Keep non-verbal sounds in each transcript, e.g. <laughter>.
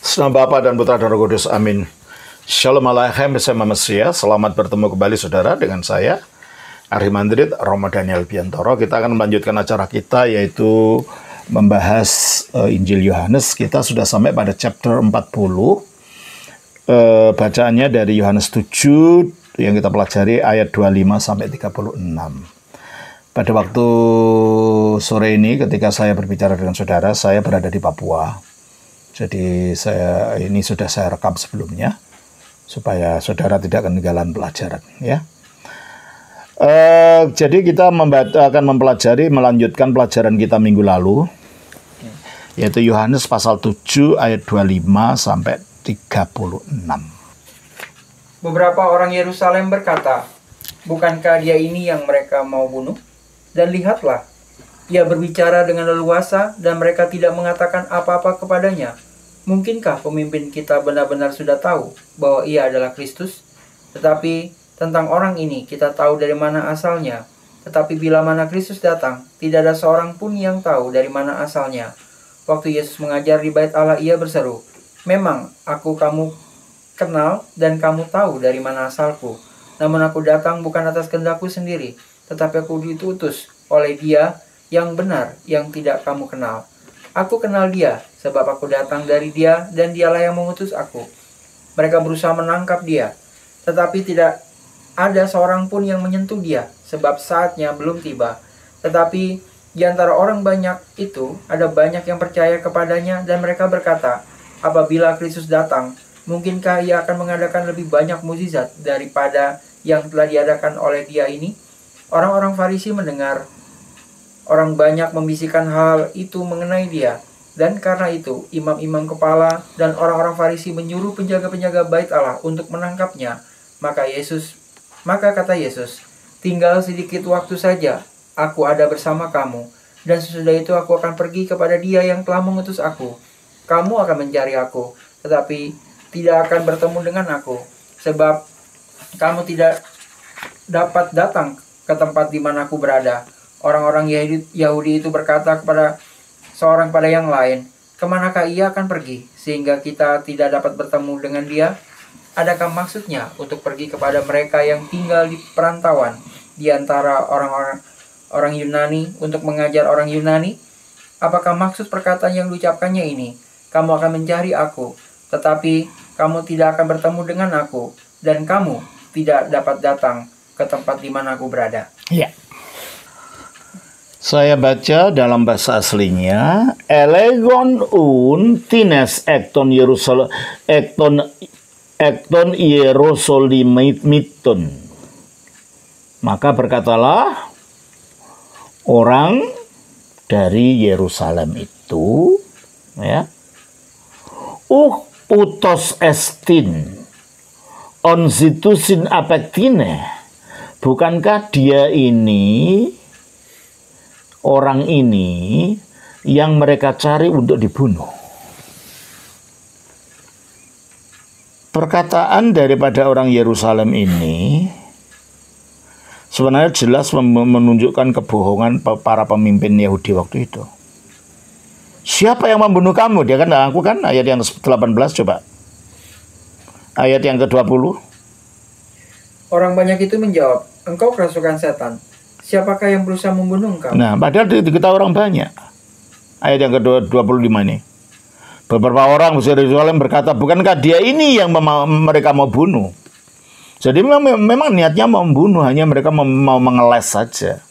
Senang Bapa dan Putra dan Roh Kudus. Amin. Shalom Aleichem bersama Mesia. Selamat bertemu kembali saudara dengan saya Arhimandrit Romo Daniel Biantoro. Kita akan melanjutkan acara kita yaitu membahas uh, Injil Yohanes. Kita sudah sampai pada chapter 40. Uh, bacaannya dari Yohanes 7 yang kita pelajari ayat 25 sampai 36. Pada waktu sore ini ketika saya berbicara dengan saudara, saya berada di Papua. Jadi saya ini sudah saya rekam sebelumnya supaya saudara tidak ketinggalan pelajaran ya. Uh, jadi kita akan mempelajari melanjutkan pelajaran kita minggu lalu yaitu Yohanes pasal 7 ayat 25 sampai 36. Beberapa orang Yerusalem berkata, "Bukankah dia ini yang mereka mau bunuh?" Dan lihatlah, ia berbicara dengan leluasa dan mereka tidak mengatakan apa-apa kepadanya. Mungkinkah pemimpin kita benar-benar sudah tahu bahwa ia adalah Kristus? Tetapi tentang orang ini kita tahu dari mana asalnya. Tetapi bila mana Kristus datang, tidak ada seorang pun yang tahu dari mana asalnya. Waktu Yesus mengajar di bait Allah, ia berseru, Memang aku kamu kenal dan kamu tahu dari mana asalku. Namun aku datang bukan atas kehendakku sendiri, tetapi aku ditutus oleh dia yang benar yang tidak kamu kenal. Aku kenal dia, sebab aku datang dari dia dan dialah yang mengutus aku. Mereka berusaha menangkap dia, tetapi tidak ada seorang pun yang menyentuh dia, sebab saatnya belum tiba. Tetapi di antara orang banyak itu, ada banyak yang percaya kepadanya dan mereka berkata, apabila Kristus datang, mungkinkah ia akan mengadakan lebih banyak mukjizat daripada yang telah diadakan oleh dia ini? Orang-orang Farisi mendengar orang banyak membisikkan hal itu mengenai dia. Dan karena itu, imam-imam kepala dan orang-orang Farisi menyuruh penjaga-penjaga bait Allah untuk menangkapnya. Maka Yesus, maka kata Yesus, tinggal sedikit waktu saja aku ada bersama kamu, dan sesudah itu aku akan pergi kepada dia yang telah mengutus aku. Kamu akan mencari aku, tetapi tidak akan bertemu dengan aku, sebab kamu tidak dapat datang ke tempat di mana aku berada. Orang-orang Yahudi itu berkata kepada seorang pada yang lain, ke manakah ia akan pergi, sehingga kita tidak dapat bertemu dengan dia? Adakah maksudnya untuk pergi kepada mereka yang tinggal di perantauan di antara orang-orang orang Yunani untuk mengajar orang Yunani? Apakah maksud perkataan yang diucapkannya ini? Kamu akan mencari aku, tetapi kamu tidak akan bertemu dengan aku, dan kamu tidak dapat datang ke tempat di mana aku berada. Ya. Saya baca dalam bahasa aslinya, elegon un tines ekton Yerusalem ekton ekton Yerusalemiton. Maka berkatalah orang dari Yerusalem itu ya uh utos estin on situsin bukankah dia ini orang ini yang mereka cari untuk dibunuh perkataan daripada orang Yerusalem ini sebenarnya jelas menunjukkan kebohongan para pemimpin Yahudi waktu itu. Siapa yang membunuh kamu? Dia kan aku kan ayat yang 18 coba. Ayat yang ke-20. Orang banyak itu menjawab, engkau kerasukan setan. Siapakah yang berusaha membunuh engkau? Nah, padahal kita orang banyak. Ayat yang ke-25 ini. Beberapa orang Yerusalem berkata, bukankah dia ini yang mereka mau bunuh? Jadi memang, memang niatnya mau membunuh, hanya mereka mau, mau mengeles saja.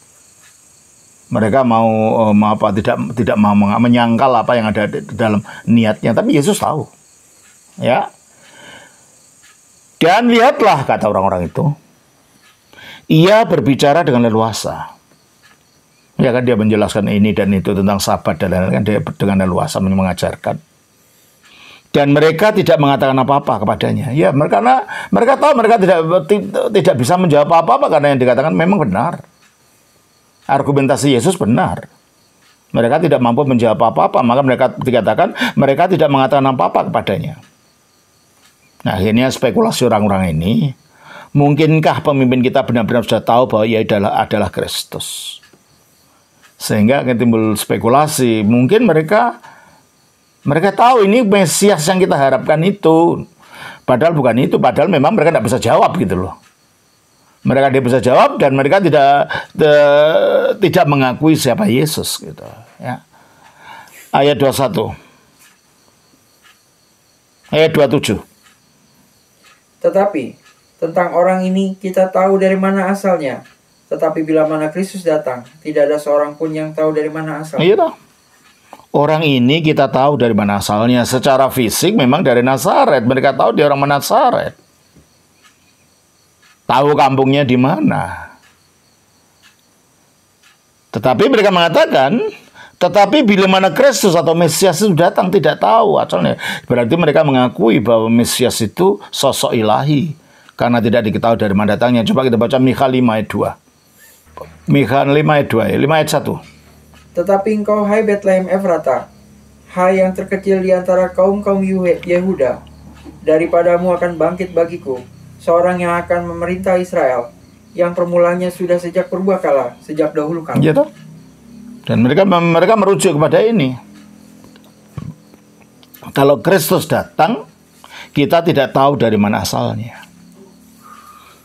Mereka mau, eh, mau apa tidak tidak mau menyangkal apa yang ada di dalam niatnya, tapi Yesus tahu. Ya. Dan lihatlah kata orang-orang itu. Ia berbicara dengan leluasa. Ya kan dia menjelaskan ini dan itu tentang sahabat dan lain-lain kan dia dengan leluasa mengajarkan dan mereka tidak mengatakan apa-apa kepadanya. Ya, mereka karena mereka tahu mereka tidak tidak bisa menjawab apa-apa karena yang dikatakan memang benar. Argumentasi Yesus benar. Mereka tidak mampu menjawab apa-apa, maka mereka dikatakan mereka tidak mengatakan apa-apa kepadanya. Nah, akhirnya spekulasi orang-orang ini, mungkinkah pemimpin kita benar-benar sudah tahu bahwa ia adalah adalah Kristus? Sehingga akan timbul spekulasi, mungkin mereka Mereka tahu ini Mesias yang kita harapkan itu. Padahal bukan itu, padahal memang mereka tidak bisa jawab gitu loh. Mereka tidak bisa jawab dan mereka tidak de, tidak mengakui siapa Yesus gitu ya. Ayat 21. Ayat 27. Tetapi tentang orang ini kita tahu dari mana asalnya. Tetapi bila mana Kristus datang, tidak ada seorang pun yang tahu dari mana asalnya. Iya toh. Orang ini kita tahu dari mana asalnya. Secara fisik memang dari Nazaret. Mereka tahu dia orang Nazaret. Tahu kampungnya di mana. Tetapi mereka mengatakan, tetapi bila mana Kristus atau Mesias itu datang tidak tahu asalnya. Berarti mereka mengakui bahwa Mesias itu sosok ilahi. Karena tidak diketahui dari mana datangnya. Coba kita baca Mikha 5 ayat 2. Mikha 5 ayat 2, 5 ayat 1. Tetapi engkau hai Bethlehem Efrata, hai yang terkecil di antara kaum-kaum Yehuda, daripadamu akan bangkit bagiku seorang yang akan memerintah Israel, yang permulanya sudah sejak kala, sejak dahulu kala. Ya toh? Dan mereka mereka merujuk kepada ini. Kalau Kristus datang, kita tidak tahu dari mana asalnya.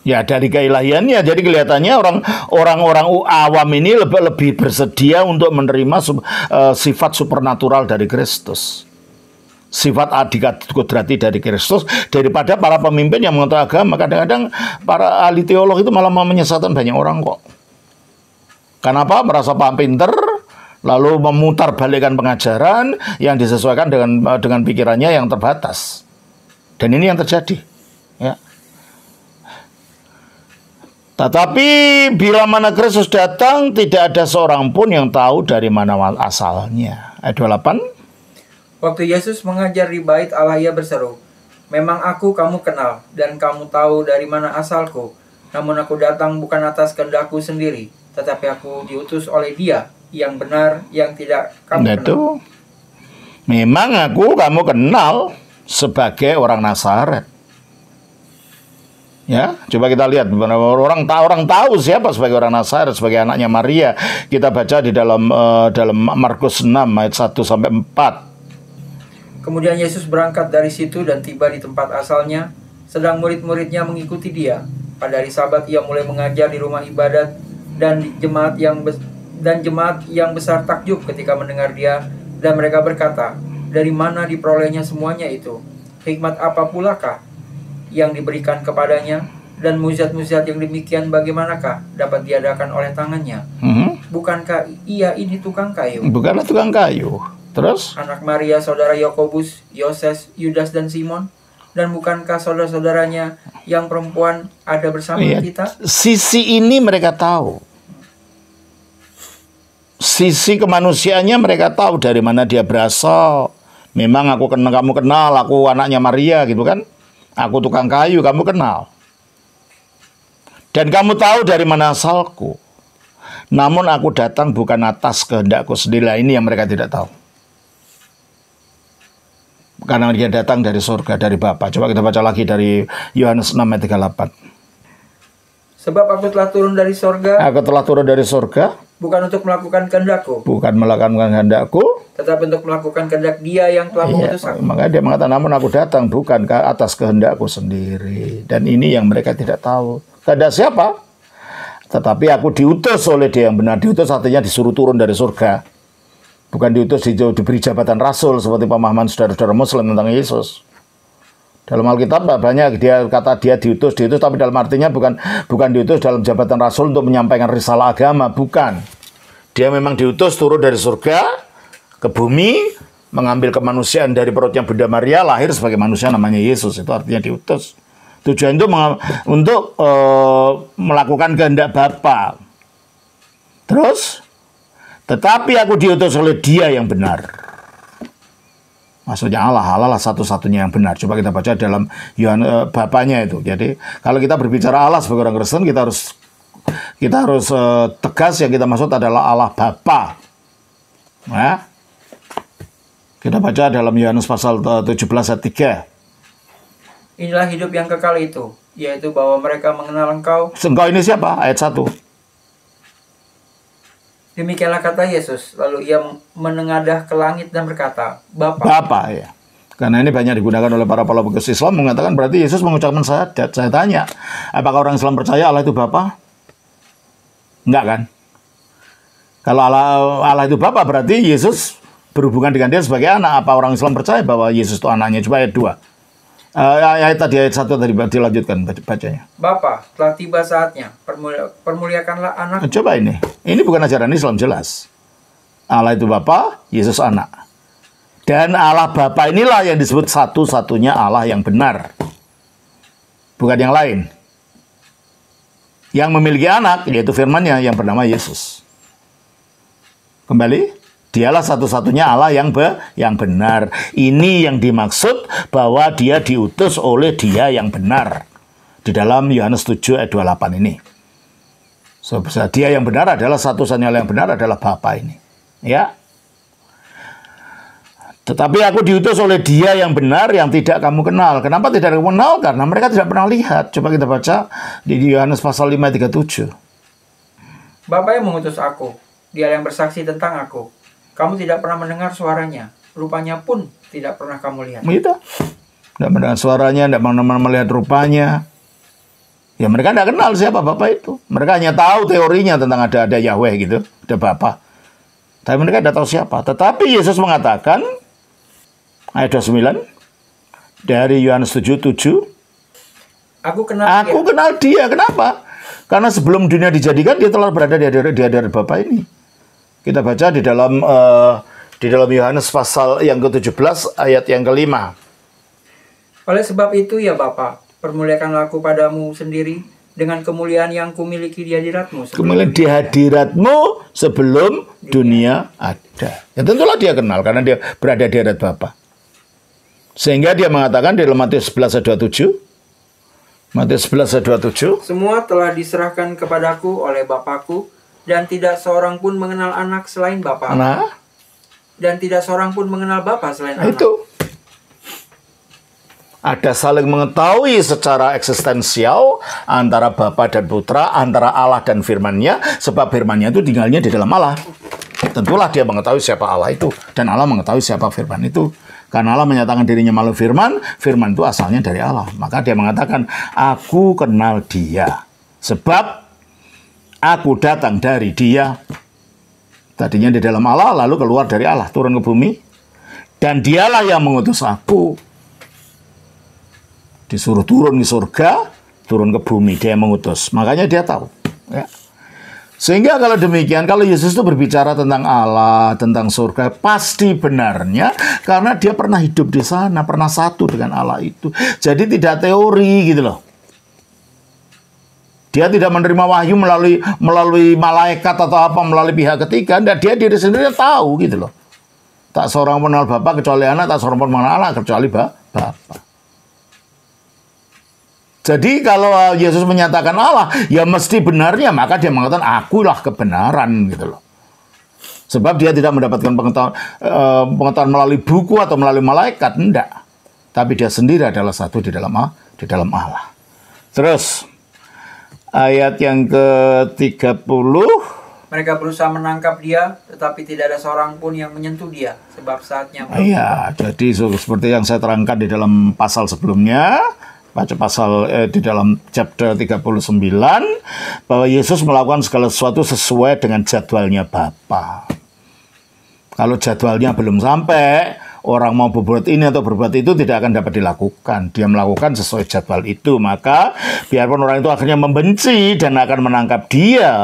Ya dari keilahiannya, jadi kelihatannya orang orang-orang awam ini lebih lebih bersedia untuk menerima uh, sifat supernatural dari Kristus, sifat adikat kudrati dari Kristus daripada para pemimpin yang mengetahui agama. Kadang-kadang para ahli teolog itu malah menyesatkan banyak orang kok. Kenapa? Merasa paham pinter, lalu memutar balikan pengajaran yang disesuaikan dengan dengan pikirannya yang terbatas. Dan ini yang terjadi. Ya. Tetapi bila mana Kristus datang tidak ada seorang pun yang tahu dari mana asalnya. Ayat 28. Waktu Yesus mengajar di bait Allah ia berseru, Memang aku kamu kenal dan kamu tahu dari mana asalku. Namun aku datang bukan atas kehendakku sendiri, tetapi aku diutus oleh dia yang benar yang tidak kamu Itu. kenal. Memang aku kamu kenal sebagai orang Nazaret. Ya, coba kita lihat orang tahu orang tahu siapa sebagai orang Nazaret sebagai anaknya Maria. Kita baca di dalam uh, dalam Markus 6 ayat 1 sampai 4. Kemudian Yesus berangkat dari situ dan tiba di tempat asalnya, sedang murid-muridnya mengikuti dia. Pada hari Sabat ia mulai mengajar di rumah ibadat dan jemaat yang dan jemaat yang besar takjub ketika mendengar dia dan mereka berkata, "Dari mana diperolehnya semuanya itu? Hikmat apa pulakah yang diberikan kepadanya dan mujizat-mujizat yang demikian bagaimanakah dapat diadakan oleh tangannya? Mm-hmm. Bukankah ia ini tukang kayu? Bukanlah tukang kayu. Terus? Anak Maria, saudara Yakobus, Yoses, Yudas dan Simon. Dan bukankah saudara-saudaranya yang perempuan ada bersama iya, kita? Sisi ini mereka tahu. Sisi kemanusiaannya mereka tahu dari mana dia berasal. Memang aku kenal kamu kenal, aku anaknya Maria gitu kan? Aku tukang kayu, kamu kenal. Dan kamu tahu dari mana asalku. Namun aku datang bukan atas kehendakku sendiri. Ini yang mereka tidak tahu. Karena dia datang dari surga, dari Bapa. Coba kita baca lagi dari Yohanes 6 ayat 38. Sebab aku telah turun dari sorga. Aku telah turun dari sorga. Bukan untuk melakukan kehendakku. Bukan melakukan kehendakku. Tetapi untuk melakukan kehendak dia yang telah iya, mengutus aku. Maka dia mengatakan, namun aku datang bukan ke atas kehendakku sendiri. Dan ini yang mereka tidak tahu. Kehendak siapa? Tetapi aku diutus oleh dia yang benar. Diutus artinya disuruh turun dari surga. Bukan diutus di, diberi jabatan rasul seperti pemahaman saudara-saudara muslim tentang Yesus. Dalam Alkitab banyak dia kata dia diutus, diutus tapi dalam artinya bukan bukan diutus dalam jabatan rasul untuk menyampaikan risalah agama, bukan. Dia memang diutus turun dari surga ke bumi, mengambil kemanusiaan dari perutnya Bunda Maria, lahir sebagai manusia namanya Yesus. Itu artinya diutus. Tujuan itu untuk uh, melakukan kehendak Bapa. Terus, tetapi aku diutus oleh Dia yang benar. Maksudnya Allah, Allah lah satu-satunya yang benar. Coba kita baca dalam Yohanes uh, bapaknya itu. Jadi kalau kita berbicara Allah sebagai orang Kristen, kita harus kita harus uh, tegas yang kita maksud adalah Allah Bapa. Ya. Kita baca dalam Yohanes pasal 17 ayat 3. Inilah hidup yang kekal itu, yaitu bahwa mereka mengenal engkau. Engkau ini siapa? Ayat 1. Demikianlah kata Yesus. Lalu ia menengadah ke langit dan berkata, Bapa, Bapa ya. Karena ini banyak digunakan oleh para apologetis Islam mengatakan berarti Yesus mengucapkan syahadat. Saya tanya, apakah orang Islam percaya Allah itu Bapa? Enggak kan? Kalau Allah, Allah itu Bapa berarti Yesus berhubungan dengan dia sebagai anak. Apa orang Islam percaya bahwa Yesus itu anaknya? Coba ayat 2. Uh, ayat tadi ayat satu tadi dilanjutkan bacanya. Bapa, telah tiba saatnya. Permuli permuliakanlah anak. Coba ini. Ini bukan ajaran Islam jelas. Allah itu Bapa, Yesus anak. Dan Allah Bapa inilah yang disebut satu-satunya Allah yang benar. Bukan yang lain. Yang memiliki anak, yaitu firmannya yang bernama Yesus. Kembali, dialah satu-satunya Allah yang be, yang benar. Ini yang dimaksud bahwa dia diutus oleh dia yang benar. Di dalam Yohanes 7 ayat 28 ini. So, dia yang benar adalah satu-satunya yang benar adalah Bapa ini. Ya. Tetapi aku diutus oleh dia yang benar yang tidak kamu kenal. Kenapa tidak kamu kenal? Karena mereka tidak pernah lihat. Coba kita baca di Yohanes pasal 5 37. Bapak yang mengutus aku, dia yang bersaksi tentang aku. Kamu tidak pernah mendengar suaranya. Rupanya pun tidak pernah kamu lihat. Begitu. Tidak mendengar suaranya, tidak pernah melihat rupanya. Ya mereka tidak kenal siapa Bapak itu. Mereka hanya tahu teorinya tentang ada ada Yahweh gitu, ada Bapak. Tapi mereka tidak tahu siapa. Tetapi Yesus mengatakan, ayat 29 dari Yohanes 7 7 Aku kenal Aku dia. kenal dia. Kenapa? Karena sebelum dunia dijadikan dia telah berada di hadapan, di hadapan Bapa ini. Kita baca di dalam uh, di dalam Yohanes pasal yang ke-17 ayat yang kelima. Oleh sebab itu ya Bapa, permuliakanlah aku padamu sendiri dengan kemuliaan yang kumiliki di hadiratmu. Kemuliaan di hadiratmu sebelum dunia ada. Ya tentulah dia kenal karena dia berada di hadirat Bapa. Sehingga dia mengatakan di dalam Matius 11 ayat 27. Matius 11 ayat 27. Semua telah diserahkan kepadaku oleh Bapakku dan tidak seorang pun mengenal anak selain Bapa. Nah, dan tidak seorang pun mengenal Bapa selain nah, anak. Itu. Ada saling mengetahui secara eksistensial antara Bapa dan Putra, antara Allah dan firman-Nya, sebab firman-Nya itu tinggalnya di dalam Allah. Tentulah dia mengetahui siapa Allah itu, dan Allah mengetahui siapa firman itu. Karena Allah menyatakan dirinya malu firman, firman itu asalnya dari Allah. Maka dia mengatakan, aku kenal dia. Sebab aku datang dari dia. Tadinya di dalam Allah, lalu keluar dari Allah, turun ke bumi. Dan dialah yang mengutus aku. Disuruh turun ke surga, turun ke bumi, dia yang mengutus. Makanya dia tahu. Ya. Sehingga kalau demikian, kalau Yesus itu berbicara tentang Allah, tentang surga, pasti benarnya karena dia pernah hidup di sana, pernah satu dengan Allah itu. Jadi tidak teori gitu loh. Dia tidak menerima wahyu melalui melalui malaikat atau apa melalui pihak ketiga, dan dia diri sendiri tahu gitu loh. Tak seorang mengenal Bapak kecuali anak, tak seorang pun mengenal anak kecuali Bapak. Jadi kalau Yesus menyatakan Allah, ya mesti benarnya, maka dia mengatakan akulah kebenaran gitu loh. Sebab dia tidak mendapatkan pengetahuan, eh, pengetahuan melalui buku atau melalui malaikat, enggak. Tapi dia sendiri adalah satu di dalam di dalam Allah. Terus ayat yang ke-30 mereka berusaha menangkap dia, tetapi tidak ada seorang pun yang menyentuh dia, sebab saatnya belum. Iya, jadi seperti yang saya terangkan di dalam pasal sebelumnya, baca pasal eh, di dalam chapter 39 bahwa Yesus melakukan segala sesuatu sesuai dengan jadwalnya Bapa. Kalau jadwalnya belum sampai, orang mau berbuat ini atau berbuat itu tidak akan dapat dilakukan. Dia melakukan sesuai jadwal itu, maka biarpun orang itu akhirnya membenci dan akan menangkap dia,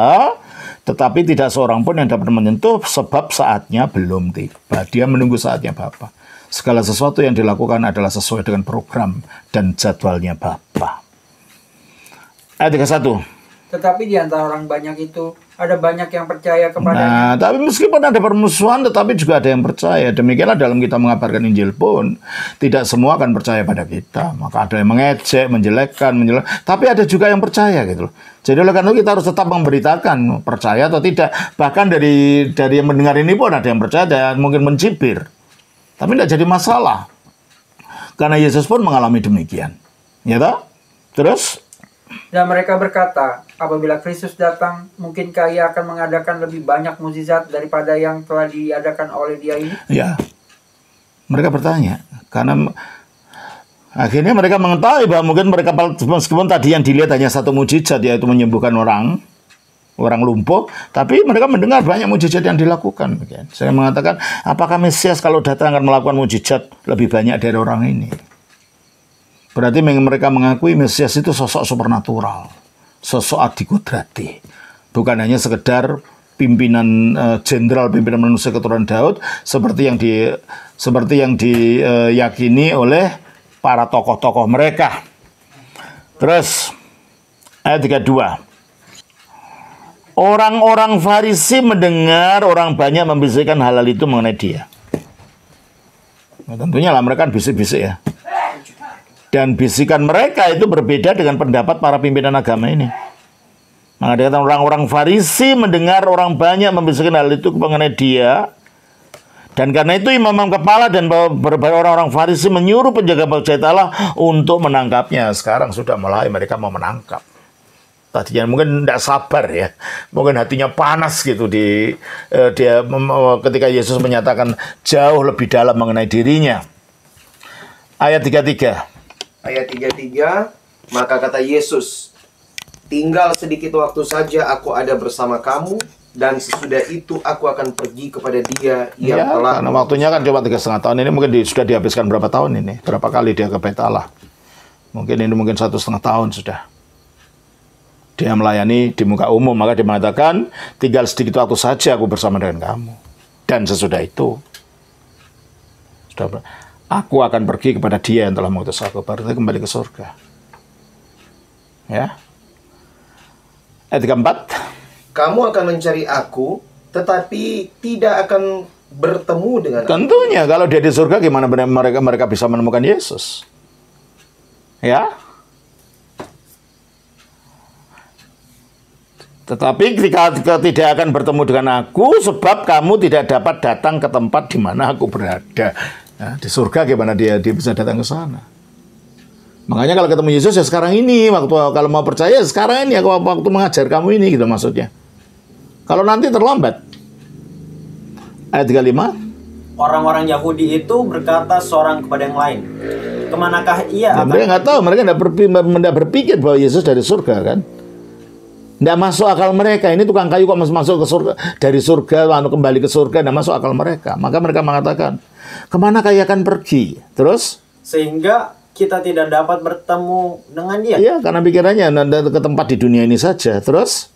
tetapi tidak seorang pun yang dapat menyentuh sebab saatnya belum tiba. Dia menunggu saatnya Bapak. Segala sesuatu yang dilakukan adalah sesuai dengan program dan jadwalnya Bapa. Ayat 31. Tetapi di antara orang banyak itu ada banyak yang percaya kepadanya. Nah, tapi meskipun ada permusuhan, tetapi juga ada yang percaya. Demikianlah dalam kita mengabarkan Injil pun, tidak semua akan percaya pada kita. Maka ada yang mengejek, menjelekkan, menjelek. Tapi ada juga yang percaya gitu loh. Jadi oleh karena itu kita harus tetap memberitakan percaya atau tidak. Bahkan dari dari yang mendengar ini pun ada yang percaya dan mungkin mencibir. Tapi tidak jadi masalah. Karena Yesus pun mengalami demikian. Ya toh? Terus Dan mereka berkata, apabila Kristus datang, mungkinkah ia akan mengadakan lebih banyak mukjizat daripada yang telah diadakan oleh dia ini? Ya. Mereka bertanya karena akhirnya mereka mengetahui bahwa mungkin mereka meskipun tadi yang dilihat hanya satu mujizat yaitu menyembuhkan orang orang lumpuh, tapi mereka mendengar banyak mujizat yang dilakukan. Saya mengatakan, apakah Mesias kalau datang akan melakukan mujizat lebih banyak dari orang ini? Berarti mereka mengakui Mesias itu sosok supernatural, sosok adikudrati, bukan hanya sekedar pimpinan eh, jenderal pimpinan manusia keturunan Daud seperti yang di seperti yang diyakini oleh para tokoh-tokoh mereka. Terus ayat 32. Orang-orang Farisi mendengar orang banyak membisikkan hal-hal itu mengenai dia. Nah, tentunya lah mereka kan bisik-bisik ya. Dan bisikan mereka itu berbeda dengan pendapat para pimpinan agama ini. Maka dia orang-orang Farisi mendengar orang banyak membisikkan hal itu mengenai dia. Dan karena itu imam-imam kepala dan beberapa orang-orang Farisi menyuruh penjaga bait Allah untuk menangkapnya. Sekarang sudah mulai mereka mau menangkap. Tadinya mungkin tidak sabar ya, mungkin hatinya panas gitu di eh, dia mem- ketika Yesus menyatakan jauh lebih dalam mengenai dirinya. Ayat 33. Ayat 33, maka kata Yesus, tinggal sedikit waktu saja aku ada bersama kamu, dan sesudah itu aku akan pergi kepada dia yang Ya, telah karena waktunya kan cuma tiga setengah tahun ini mungkin di- sudah dihabiskan berapa tahun ini, berapa kali dia ke bait Allah. Mungkin ini mungkin satu setengah tahun sudah. Dia melayani di muka umum, maka dia mengatakan, tinggal sedikit waktu saja aku bersama dengan kamu. Dan sesudah itu, sudah ber- aku akan pergi kepada dia yang telah mengutus aku, baru kembali ke surga. Ya. Ayat 34. kamu akan mencari aku, tetapi tidak akan bertemu dengan aku. Tentunya kalau dia di surga gimana benar mereka mereka bisa menemukan Yesus? Ya. Tetapi ketika tidak akan bertemu dengan aku sebab kamu tidak dapat datang ke tempat di mana aku berada. Nah, di surga gimana dia dia bisa datang ke sana? Makanya kalau ketemu Yesus ya sekarang ini waktu kalau mau percaya ya sekarang ini aku waktu mengajar kamu ini gitu maksudnya. Kalau nanti terlambat. Ayat 35 Orang-orang Yahudi itu berkata seorang kepada yang lain, ke manakah ia Ya, akan mereka nggak tahu, mereka nggak berpikir, nggak berpikir bahwa Yesus dari surga kan. Nggak masuk akal mereka. Ini tukang kayu kok masuk masuk ke surga dari surga lalu kembali ke surga, nggak masuk akal mereka. Maka mereka mengatakan, ke mana kaya akan pergi? Terus, sehingga kita tidak dapat bertemu dengan dia? iya karena pikirannya ke tempat di dunia ini saja. Terus,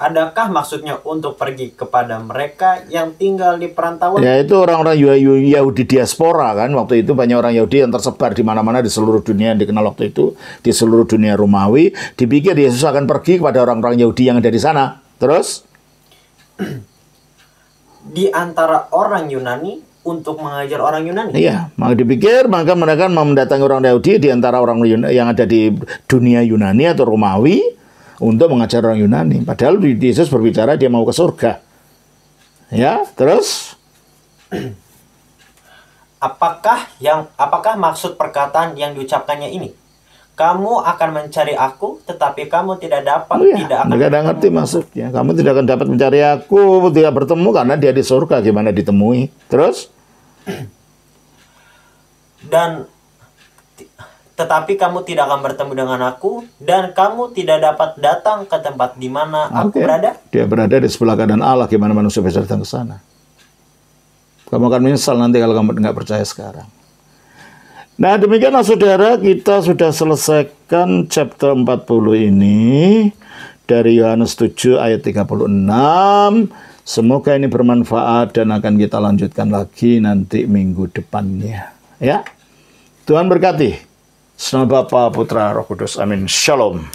Adakah maksudnya untuk pergi kepada mereka yang tinggal di perantauan? ya itu orang-orang Yahudi diaspora kan. Waktu itu banyak orang Yahudi yang tersebar di mana-mana di seluruh dunia yang dikenal waktu itu di seluruh dunia Romawi. Dipikir Yesus akan pergi kepada orang-orang Yahudi yang ada di sana. Terus, <clears throat> Di antara orang Yunani untuk mengajar orang Yunani? Iya, maka dipikir maka mereka mendatangi orang Yahudi di antara orang yang ada di dunia Yunani atau Romawi untuk mengajar orang Yunani. Padahal Yesus berbicara dia mau ke surga. Ya, terus Apakah yang apakah maksud perkataan yang diucapkannya ini? Kamu akan mencari aku, tetapi kamu tidak dapat, oh ya, tidak akan mereka tidak ngerti maksudnya. Kamu tidak akan dapat mencari aku, tidak bertemu karena dia di surga. Gimana ditemui? Terus dan tetapi kamu tidak akan bertemu dengan aku dan kamu tidak dapat datang ke tempat di mana aku Oke. berada. Dia berada di sebelah kanan Allah. Gimana manusia bisa datang ke sana? Kamu akan menyesal nanti kalau kamu nggak percaya sekarang. Nah demikianlah saudara kita sudah selesaikan chapter 40 ini dari Yohanes 7 ayat 36. Semoga ini bermanfaat dan akan kita lanjutkan lagi nanti minggu depannya. Ya, Tuhan berkati. Selamat Bapa, Putra, Roh Kudus. Amin. Shalom.